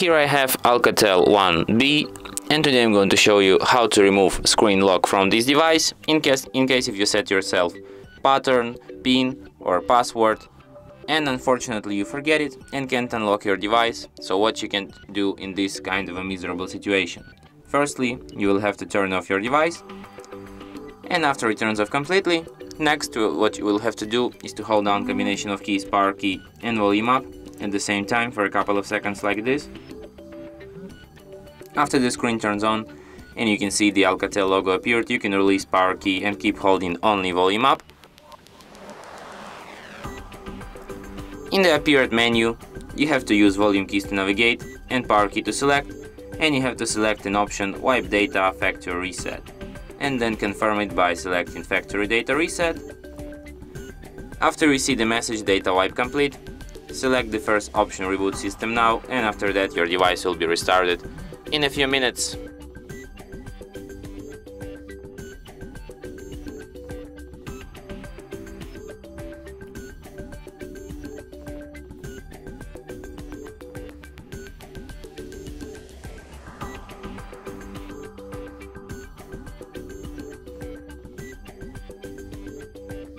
Here I have Alcatel One B and today I'm going to show you how to remove screen lock from this device in case, in case if you set yourself pattern, pin or password and unfortunately you forget it and can't unlock your device so what you can do in this kind of a miserable situation. Firstly you will have to turn off your device and after it turns off completely next what you will have to do is to hold down combination of keys power key and volume up at the same time for a couple of seconds like this. After the screen turns on and you can see the Alcatel logo appeared, you can release power key and keep holding only volume up. In the appeared menu, you have to use volume keys to navigate and power key to select and you have to select an option wipe data factory reset and then confirm it by selecting factory data reset. After you see the message data wipe complete, Select the first option reboot system now and after that your device will be restarted in a few minutes.